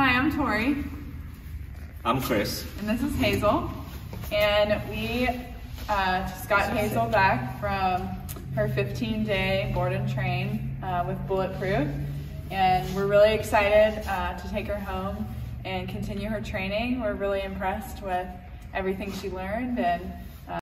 Hi, I'm Tori, I'm Chris. and this is Hazel. And we uh, just got Hazel back from her 15 day board and train uh, with Bulletproof. And we're really excited uh, to take her home and continue her training. We're really impressed with everything she learned, and